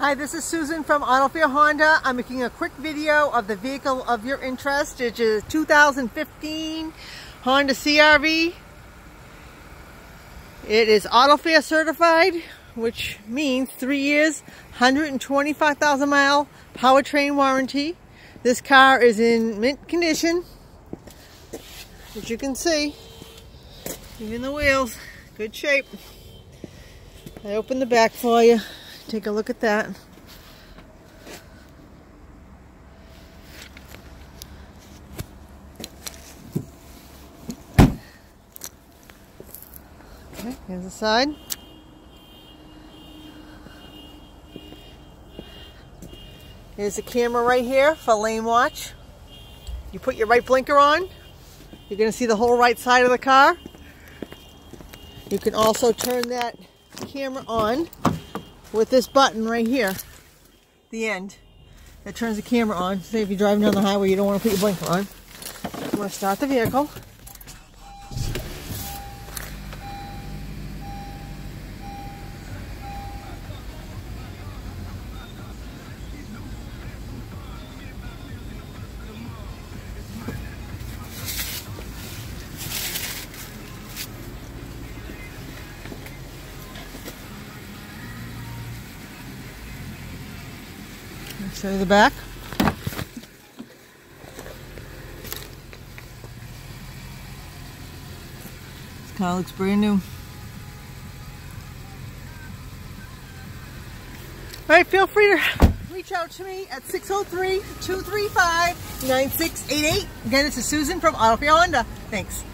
Hi, this is Susan from AutoFair Honda. I'm making a quick video of the vehicle of your interest, It is 2015 Honda CRV. It is AutoFair certified, which means three years, 125,000 mile powertrain warranty. This car is in mint condition, as you can see. Even the wheels, good shape. I opened the back for you. Take a look at that. Okay, here's the side. Here's the camera right here for lane watch. You put your right blinker on, you're to see the whole right side of the car. You can also turn that camera on with this button right here, the end, that turns the camera on. Say if you're driving down the highway, you don't want to put your blinker on. You want to start the vehicle. Show you the back. This car looks brand new. Alright, feel free to reach out to me at 603-235-9688. Again, this is Susan from AutoFair Honda. Thanks.